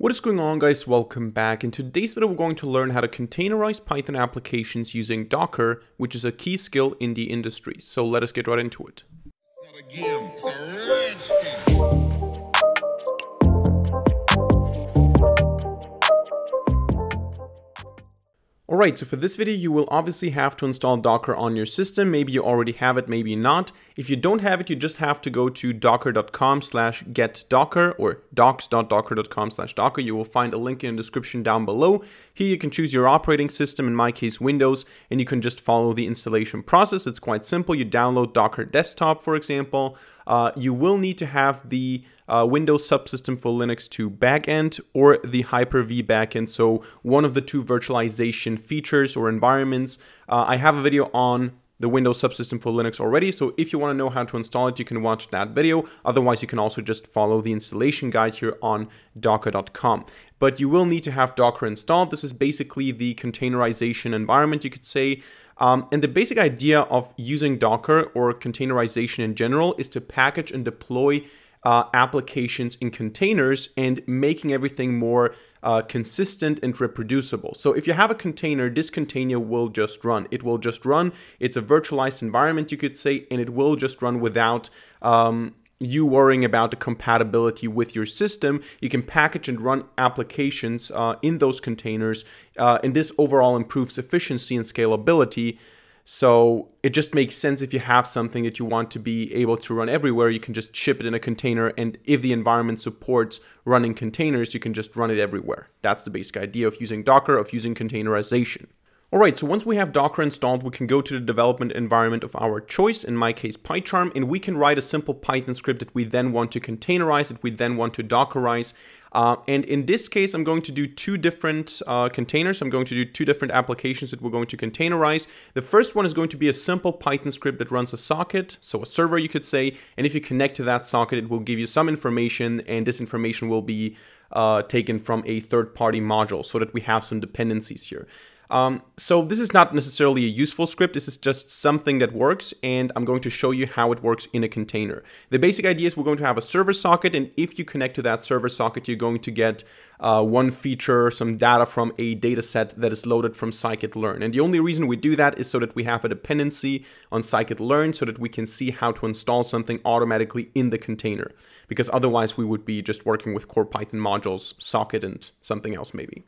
What is going on guys, welcome back. In today's video we're going to learn how to containerize Python applications using Docker, which is a key skill in the industry. So let us get right into it. Alright, so for this video you will obviously have to install Docker on your system. Maybe you already have it, maybe not. If you don't have it, you just have to go to docker.com slash getdocker or docs.docker.com slash docker. You will find a link in the description down below. Here you can choose your operating system, in my case Windows, and you can just follow the installation process. It's quite simple. You download Docker Desktop, for example. Uh, you will need to have the uh, Windows Subsystem for Linux to backend or the Hyper-V backend. So one of the two virtualization features or environments. Uh, I have a video on the Windows Subsystem for Linux already. So if you want to know how to install it, you can watch that video. Otherwise, you can also just follow the installation guide here on docker.com. But you will need to have Docker installed. This is basically the containerization environment, you could say. Um, and the basic idea of using Docker or containerization in general is to package and deploy uh, applications in containers and making everything more uh, consistent and reproducible. So if you have a container, this container will just run. It will just run. It's a virtualized environment, you could say, and it will just run without um, you worrying about the compatibility with your system. You can package and run applications uh, in those containers, uh, and this overall improves efficiency and scalability. So it just makes sense if you have something that you want to be able to run everywhere, you can just ship it in a container. And if the environment supports running containers, you can just run it everywhere. That's the basic idea of using Docker, of using containerization. All right, so once we have Docker installed, we can go to the development environment of our choice, in my case PyCharm, and we can write a simple Python script that we then want to containerize, that we then want to Dockerize, uh, and in this case, I'm going to do two different uh, containers. I'm going to do two different applications that we're going to containerize. The first one is going to be a simple Python script that runs a socket, so a server you could say. And if you connect to that socket, it will give you some information, and this information will be uh, taken from a third-party module so that we have some dependencies here. Um, so this is not necessarily a useful script. This is just something that works and I'm going to show you how it works in a container. The basic idea is we're going to have a server socket and if you connect to that server socket, you're going to get uh, one feature, some data from a data set that is loaded from scikit-learn. And the only reason we do that is so that we have a dependency on scikit-learn so that we can see how to install something automatically in the container. Because otherwise we would be just working with core Python modules, socket and something else maybe.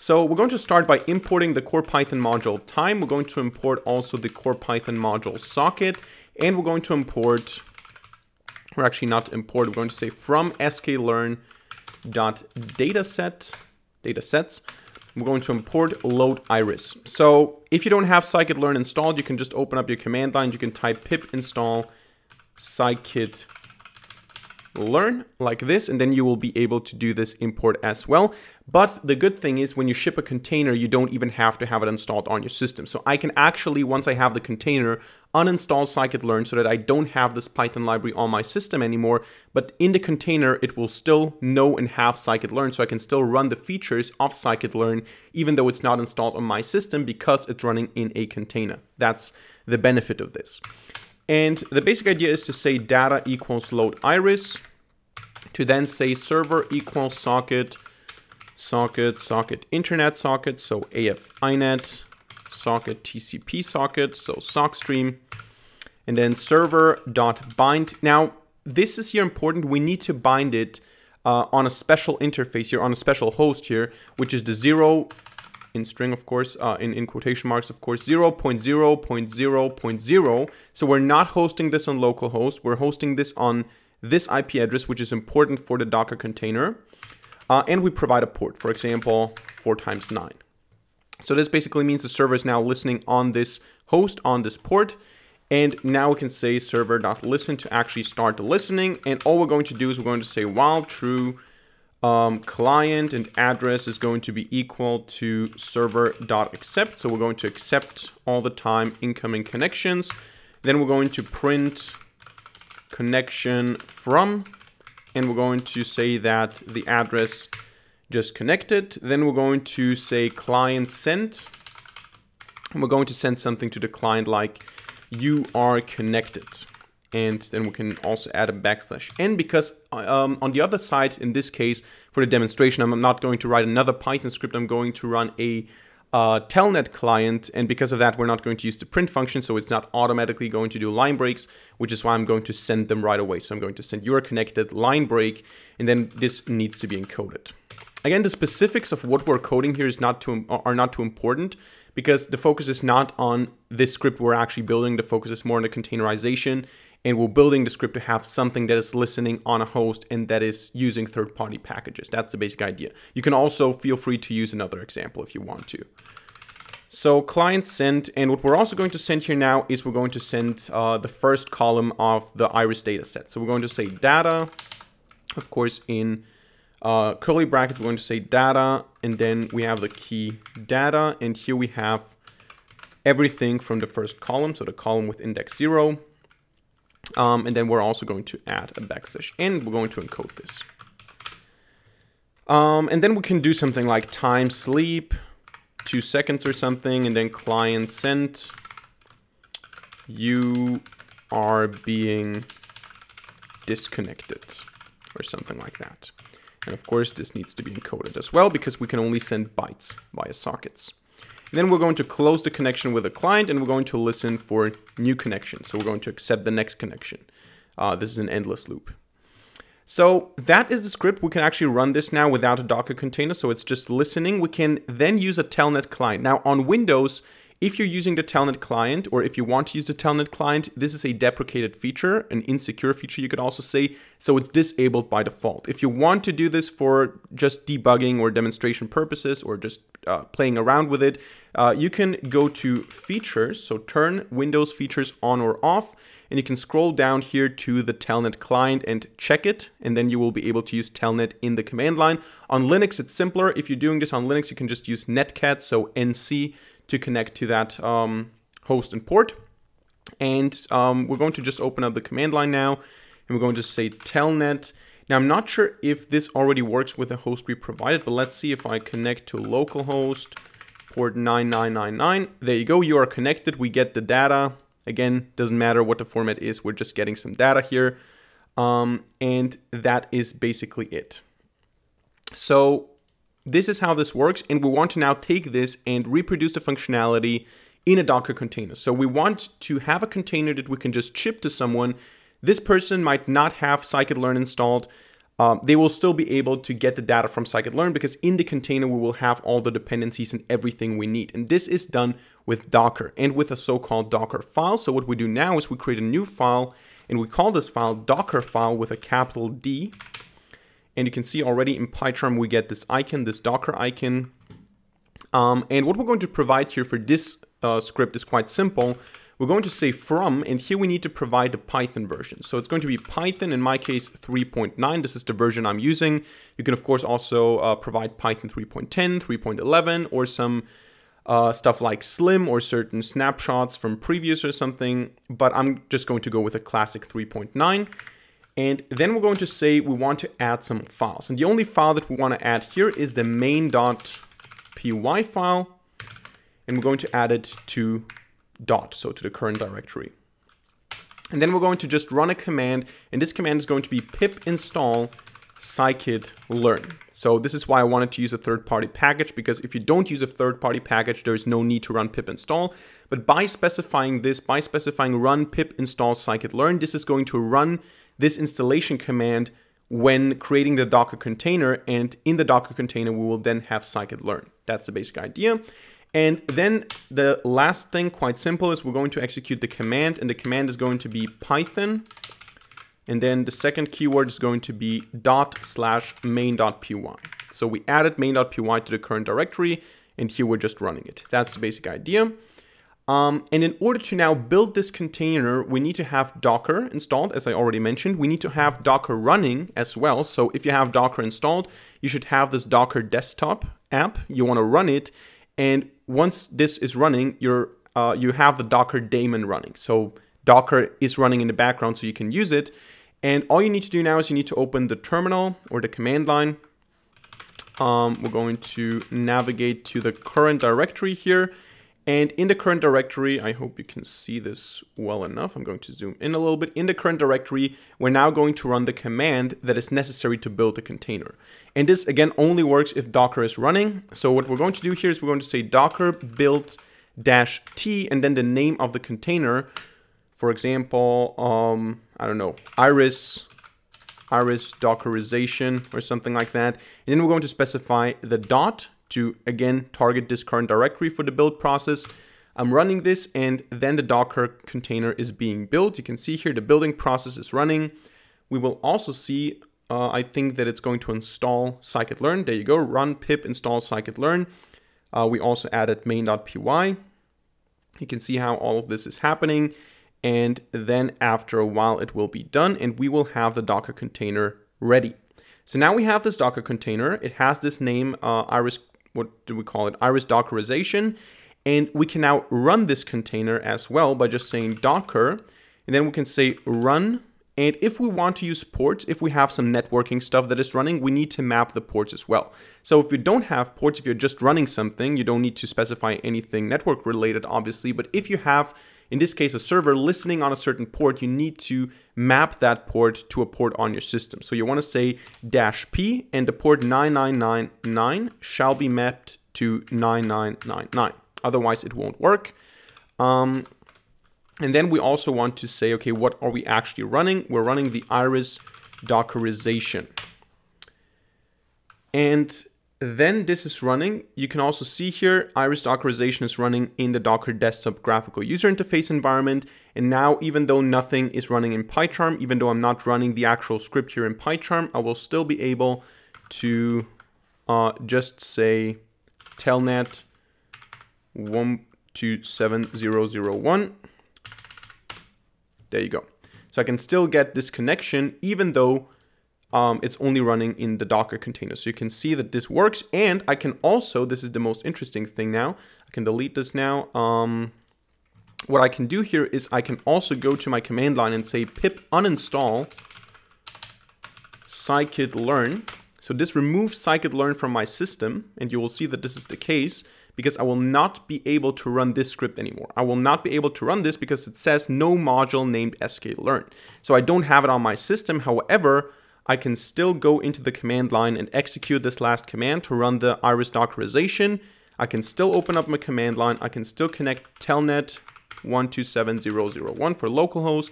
So we're going to start by importing the core Python module time. We're going to import also the core Python module socket, and we're going to import, we're actually not import, we're going to say from sklearn dot dataset, datasets, we're going to import load iris. So if you don't have scikit-learn installed, you can just open up your command line. You can type pip install scikit learn like this, and then you will be able to do this import as well. But the good thing is when you ship a container, you don't even have to have it installed on your system. So I can actually, once I have the container, uninstall scikit-learn so that I don't have this Python library on my system anymore. But in the container, it will still know and have scikit-learn. So I can still run the features of scikit-learn, even though it's not installed on my system because it's running in a container. That's the benefit of this. And the basic idea is to say data equals load iris, to then say server equals socket, socket, socket internet socket, so AF inet, socket TCP socket, so sockstream, and then server dot bind. Now, this is here important. We need to bind it uh, on a special interface here, on a special host here, which is the zero in string, of course, uh, in, in quotation marks, of course, 0 0.0.0.0. So we're not hosting this on localhost. We're hosting this on this IP address, which is important for the Docker container. Uh, and we provide a port, for example, 4 times 9. So this basically means the server is now listening on this host, on this port. And now we can say server.listen to actually start the listening. And all we're going to do is we're going to say while true um, client and address is going to be equal to server.accept. So we're going to accept all the time incoming connections. Then we're going to print connection from, and we're going to say that the address just connected. Then we're going to say client sent. And we're going to send something to the client like you are connected. and then we can also add a backslash n because um, on the other side, in this case, for the demonstration, I'm not going to write another Python script. I'm going to run a uh, telnet client, and because of that, we're not going to use the print function, so it's not automatically going to do line breaks, which is why I'm going to send them right away. So I'm going to send you're connected line break, and then this needs to be encoded. Again, the specifics of what we're coding here is not too are not too important because the focus is not on this script we're actually building. The focus is more on the containerization and we're building the script to have something that is listening on a host and that is using third-party packages. That's the basic idea. You can also feel free to use another example if you want to. So client sent, and what we're also going to send here now is we're going to send uh, the first column of the iris data set. So we're going to say data, of course, in uh, curly brackets, we're going to say data, and then we have the key data, and here we have everything from the first column, so the column with index zero. Um, and then we're also going to add a backslash and we're going to encode this. Um, and then we can do something like time sleep, two seconds or something, and then client sent, you are being disconnected, or something like that. And of course, this needs to be encoded as well because we can only send bytes via sockets. Then we're going to close the connection with the client and we're going to listen for new connections. So we're going to accept the next connection. Uh, this is an endless loop. So that is the script. We can actually run this now without a Docker container. So it's just listening. We can then use a Telnet client. Now on Windows, if you're using the Telnet client, or if you want to use the Telnet client, this is a deprecated feature, an insecure feature you could also say, so it's disabled by default. If you want to do this for just debugging or demonstration purposes, or just uh, playing around with it, uh, you can go to features, so turn Windows features on or off, and you can scroll down here to the Telnet client and check it, and then you will be able to use Telnet in the command line. On Linux, it's simpler. If you're doing this on Linux, you can just use netcat, so NC, to connect to that um, host and port. And um, we're going to just open up the command line now, and we're going to say telnet. Now, I'm not sure if this already works with the host we provided, but let's see if I connect to localhost port 9999. There you go, you are connected. We get the data. Again, doesn't matter what the format is, we're just getting some data here. Um, and that is basically it. So this is how this works, and we want to now take this and reproduce the functionality in a Docker container. So we want to have a container that we can just ship to someone. This person might not have scikit-learn installed. Um, they will still be able to get the data from scikit-learn because in the container we will have all the dependencies and everything we need. And this is done with Docker and with a so-called Docker file. So what we do now is we create a new file and we call this file Docker file with a capital D. And you can see already in PyCharm we get this icon, this Docker icon. Um, and what we're going to provide here for this uh, script is quite simple. We're going to say from, and here we need to provide the Python version. So it's going to be Python, in my case, 3.9. This is the version I'm using. You can, of course, also uh, provide Python 3.10, 3.11, or some uh, stuff like Slim or certain snapshots from previous or something. But I'm just going to go with a classic 3.9. And then we're going to say we want to add some files. And the only file that we want to add here is the main.py file. And we're going to add it to dot, so to the current directory. And then we're going to just run a command. And this command is going to be pip install scikit-learn. So this is why I wanted to use a third-party package, because if you don't use a third-party package, there is no need to run pip install. But by specifying this, by specifying run pip install scikit-learn, this is going to run this installation command when creating the Docker container. And in the Docker container, we will then have scikit-learn. That's the basic idea. And then the last thing, quite simple, is we're going to execute the command. And the command is going to be python. And then the second keyword is going to be dot slash main.py. So we added main.py to the current directory. And here we're just running it. That's the basic idea. Um, and in order to now build this container, we need to have Docker installed, as I already mentioned. We need to have Docker running as well. So if you have Docker installed, you should have this Docker desktop app. You want to run it. And once this is running, you're, uh, you have the Docker daemon running. So Docker is running in the background so you can use it. And all you need to do now is you need to open the terminal or the command line. Um, we're going to navigate to the current directory here And in the current directory, I hope you can see this well enough. I'm going to zoom in a little bit. In the current directory, we're now going to run the command that is necessary to build a container. And this, again, only works if Docker is running. So what we're going to do here is we're going to say docker build dash t and then the name of the container. For example, um, I don't know, iris iris dockerization or something like that. And then we're going to specify the dot to again target this current directory for the build process. I'm running this and then the Docker container is being built. You can see here the building process is running. We will also see, uh, I think that it's going to install scikit-learn. There you go, run pip install scikit-learn. Uh, we also added main.py. You can see how all of this is happening. And then after a while, it will be done and we will have the Docker container ready. So now we have this Docker container. It has this name, uh, Iris what do we call it, iris dockerization. And we can now run this container as well by just saying docker. And then we can say run. And if we want to use ports, if we have some networking stuff that is running, we need to map the ports as well. So if you don't have ports, if you're just running something, you don't need to specify anything network related, obviously. But if you have in this case, a server listening on a certain port, you need to map that port to a port on your system. So you want to say dash P and the port 9999 shall be mapped to 9999. Otherwise, it won't work. Um, and then we also want to say, okay, what are we actually running? We're running the Iris Dockerization. And then this is running. You can also see here Iris Dockerization is running in the Docker desktop graphical user interface environment. And now, even though nothing is running in PyCharm, even though I'm not running the actual script here in PyCharm, I will still be able to uh, just say telnet 127001. There you go. So I can still get this connection even though um, it's only running in the Docker container. So you can see that this works. And I can also, this is the most interesting thing now, I can delete this now. Um, what I can do here is I can also go to my command line and say pip uninstall scikit-learn. So this removes scikit-learn from my system, and you will see that this is the case because I will not be able to run this script anymore. I will not be able to run this because it says no module named sklearn. So I don't have it on my system. However, I can still go into the command line and execute this last command to run the iris dockerization. I can still open up my command line. I can still connect telnet 127001 for localhost.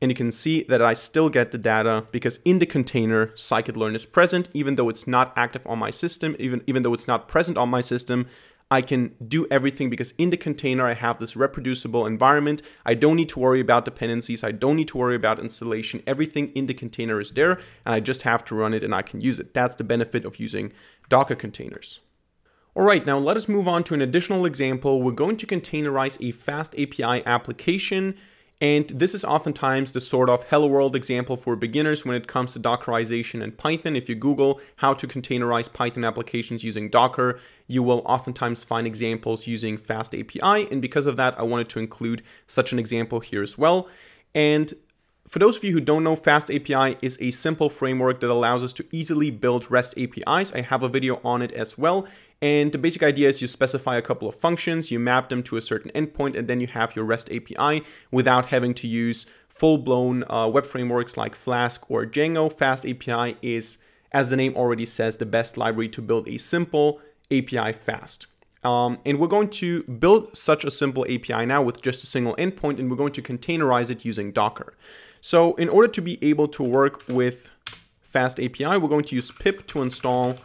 And you can see that I still get the data because in the container, scikit-learn is present, even though it's not active on my system, even, even though it's not present on my system, I can do everything because in the container I have this reproducible environment. I don't need to worry about dependencies. I don't need to worry about installation. Everything in the container is there and I just have to run it and I can use it. That's the benefit of using Docker containers. All right, now let us move on to an additional example. We're going to containerize a fast API application and this is oftentimes the sort of hello world example for beginners when it comes to Dockerization and Python. If you Google how to containerize Python applications using Docker, you will oftentimes find examples using Fast API. And because of that, I wanted to include such an example here as well. And for those of you who don't know, Fast API is a simple framework that allows us to easily build REST APIs. I have a video on it as well. And the basic idea is you specify a couple of functions, you map them to a certain endpoint, and then you have your REST API without having to use full-blown uh, web frameworks like Flask or Django. Fast API is, as the name already says, the best library to build a simple API fast. Um, and we're going to build such a simple API now with just a single endpoint, and we're going to containerize it using Docker. So in order to be able to work with Fast API, we're going to use pip to install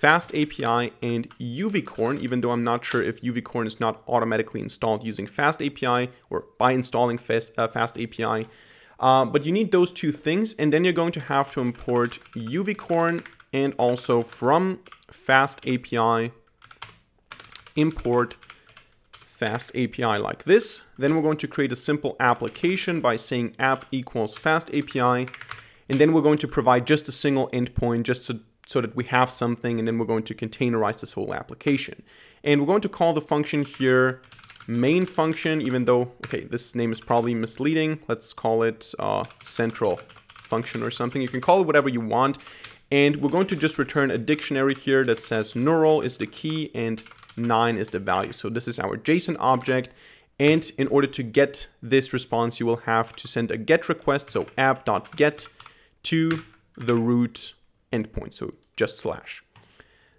Fast API and Uvicorn, even though I'm not sure if Uvicorn is not automatically installed using Fast API or by installing Fast, uh, Fast API. Uh, but you need those two things, and then you're going to have to import Uvicorn and also from Fast API import Fast API like this. Then we're going to create a simple application by saying app equals Fast API. And then we're going to provide just a single endpoint just to so that we have something and then we're going to containerize this whole application. And we're going to call the function here main function, even though, okay, this name is probably misleading. Let's call it uh, central function or something. You can call it whatever you want. And we're going to just return a dictionary here that says neural is the key and 9 is the value. So this is our JSON object. And in order to get this response, you will have to send a GET request. So app.get to the root endpoint. So just slash.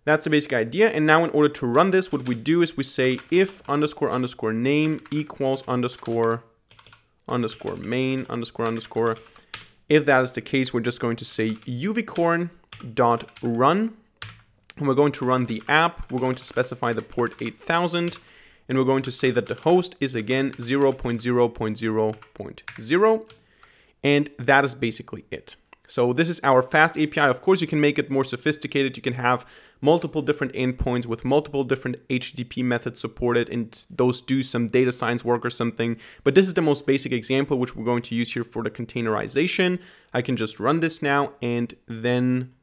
That's the basic idea. And now in order to run this, what we do is we say if underscore underscore name equals underscore underscore main underscore underscore. If that is the case, we're just going to say uvicorn dot run. And we're going to run the app. We're going to specify the port 8000 and we're going to say that the host is again 0.0.0.0 and that is basically it. So this is our fast API. Of course, you can make it more sophisticated. You can have multiple different endpoints with multiple different HTTP methods supported and those do some data science work or something. But this is the most basic example, which we're going to use here for the containerization. I can just run this now and then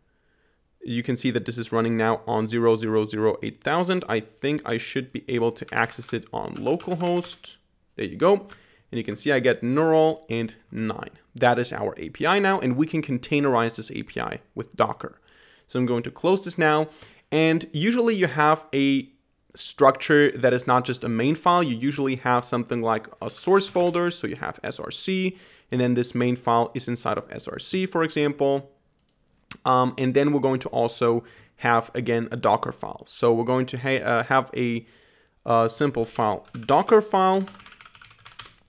you can see that this is running now on 0008,000. I think I should be able to access it on localhost. There you go. And you can see I get neural and 9. That is our API now, and we can containerize this API with Docker. So I'm going to close this now. And usually you have a structure that is not just a main file. You usually have something like a source folder. So you have src, and then this main file is inside of src, for example. Um, and then we're going to also have, again, a Docker file. So we're going to ha uh, have a, a simple file, Docker file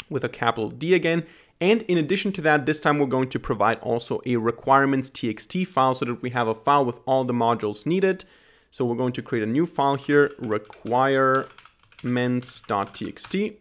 with a capital D again. And in addition to that, this time we're going to provide also a requirements txt file so that we have a file with all the modules needed. So we're going to create a new file here, requirements.txt.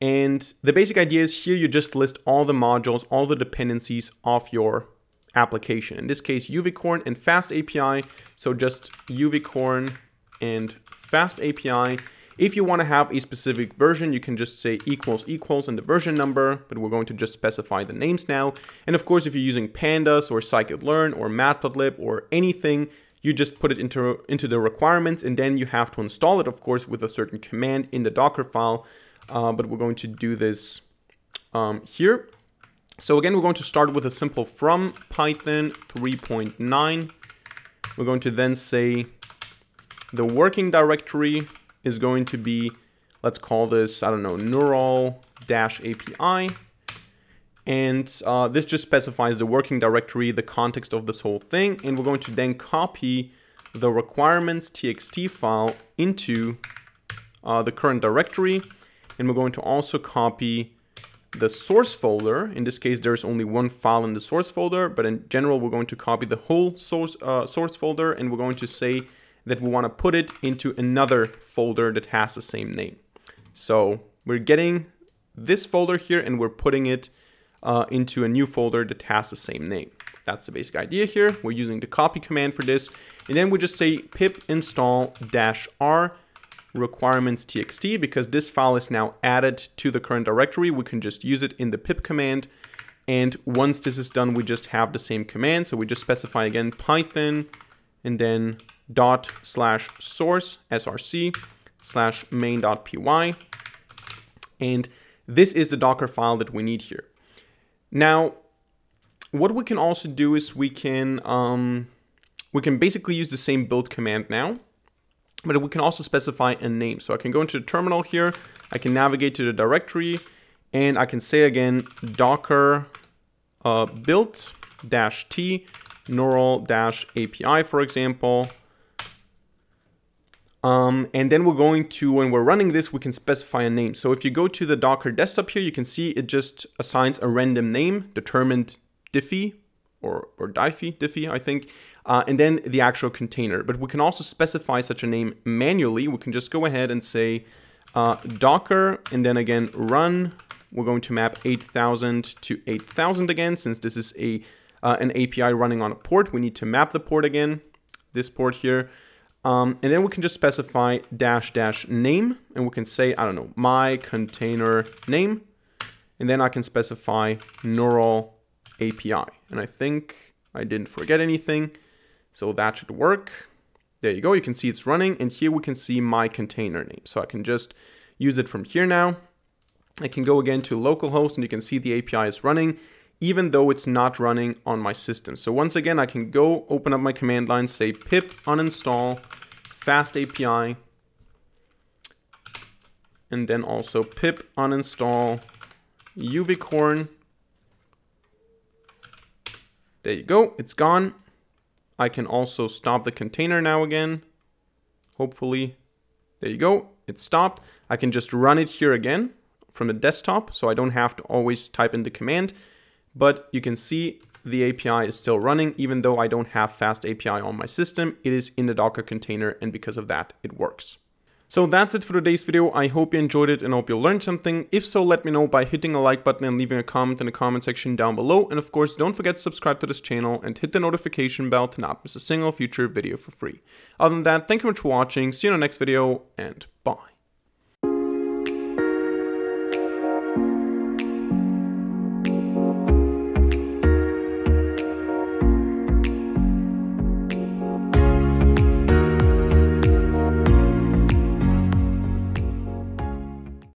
And the basic idea is here you just list all the modules, all the dependencies of your application. In this case, UVicorn and Fast API. So just UVicorn and Fast API. If you want to have a specific version, you can just say equals equals and the version number, but we're going to just specify the names now. And of course, if you're using pandas or scikit-learn or matplotlib or anything, you just put it into, into the requirements and then you have to install it, of course, with a certain command in the Docker file. Uh, but we're going to do this um, here. So again, we're going to start with a simple from Python 3.9. We're going to then say the working directory is going to be, let's call this, I don't know, neural dash API. And uh, this just specifies the working directory, the context of this whole thing. And we're going to then copy the requirements txt file into uh, the current directory. And we're going to also copy the source folder. In this case, there's only one file in the source folder, but in general, we're going to copy the whole source, uh, source folder and we're going to say that we want to put it into another folder that has the same name. So we're getting this folder here and we're putting it uh, into a new folder that has the same name. That's the basic idea here. We're using the copy command for this. And then we just say pip install dash r requirements txt because this file is now added to the current directory. We can just use it in the pip command. And once this is done, we just have the same command. So we just specify again Python and then dot slash source src slash main dot py. And this is the Docker file that we need here. Now, what we can also do is we can um, we can basically use the same build command now but we can also specify a name. So I can go into the terminal here, I can navigate to the directory, and I can say again, docker uh, build dash t neural dash API, for example. Um, and then we're going to, when we're running this, we can specify a name. So if you go to the Docker desktop here, you can see it just assigns a random name, determined diffie or, or diffie, diffie, I think uh, and then the actual container. But we can also specify such a name manually. We can just go ahead and say uh, docker and then again run. We're going to map 8000 to 8000 again since this is a uh, an API running on a port. We need to map the port again, this port here. Um, and then we can just specify dash dash name and we can say, I don't know, my container name. And then I can specify neural API. And I think I didn't forget anything. So that should work. There you go. You can see it's running. And here we can see my container name. So I can just use it from here now. I can go again to localhost and you can see the API is running even though it's not running on my system. So once again, I can go open up my command line, say pip uninstall fast API, and then also pip uninstall uvicorn. There you go, it's gone. I can also stop the container now again. Hopefully, there you go, it stopped. I can just run it here again from the desktop, so I don't have to always type in the command. But you can see the API is still running, even though I don't have fast API on my system. It is in the Docker container, and because of that, it works. So that's it for today's video. I hope you enjoyed it and hope you learned something. If so, let me know by hitting a like button and leaving a comment in the comment section down below. And of course, don't forget to subscribe to this channel and hit the notification bell to not miss a single future video for free. Other than that, thank you much for watching. See you in the next video and bye.